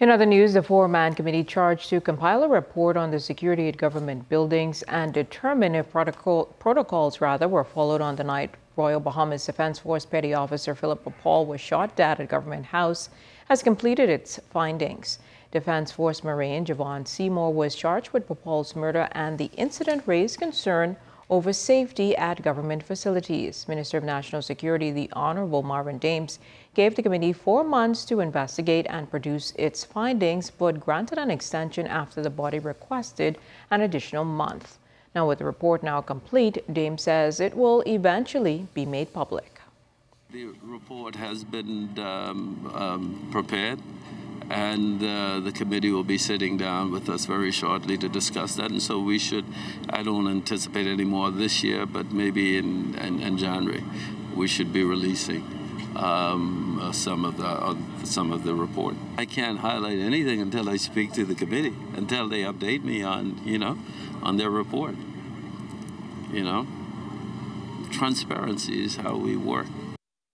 In other news, the four-man committee charged to compile a report on the security at government buildings and determine if protocol, protocols rather were followed on the night Royal Bahamas Defense Force Petty Officer Philippa Paul was shot dead at Government House has completed its findings. Defense Force Marine Javon Seymour was charged with Paul's murder and the incident raised concern over safety at government facilities. Minister of National Security, the Honorable Marvin Dames, gave the committee four months to investigate and produce its findings, but granted an extension after the body requested an additional month. Now, with the report now complete, Dames says it will eventually be made public. The report has been um, um, prepared and uh, the committee will be sitting down with us very shortly to discuss that. And so we should, I don't anticipate any more this year, but maybe in, in, in January, we should be releasing um, uh, some of the uh, some of the report. I can't highlight anything until I speak to the committee, until they update me on you know on their report. You know, transparency is how we work.